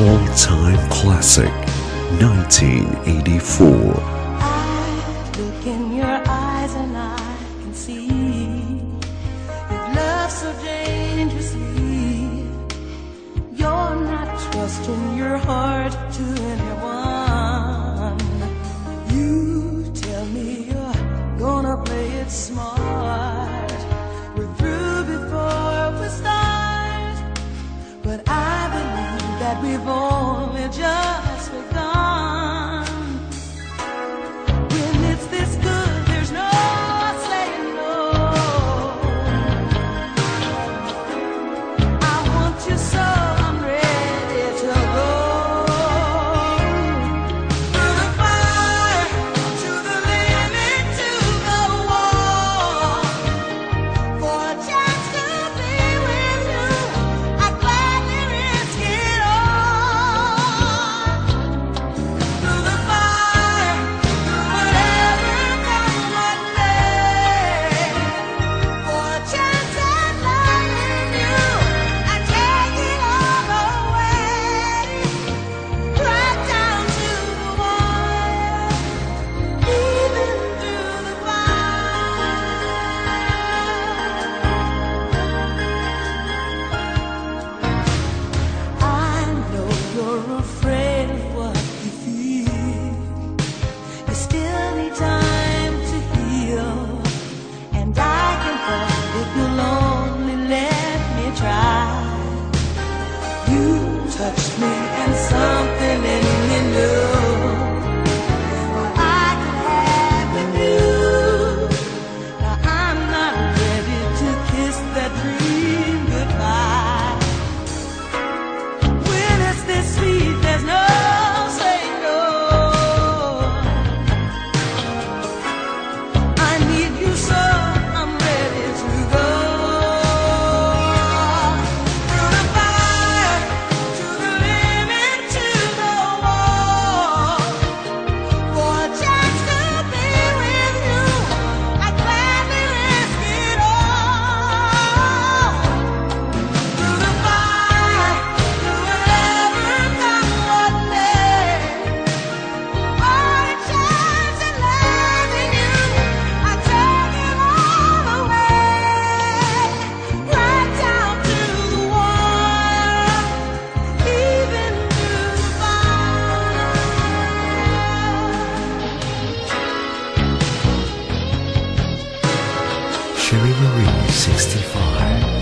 all-time classic, 1984. I look in your eyes and I can see you've loved so dangerously. You're not trusting your heart to anyone. You tell me you're gonna play it smart. we both nothing in you. Cherry Marie 65.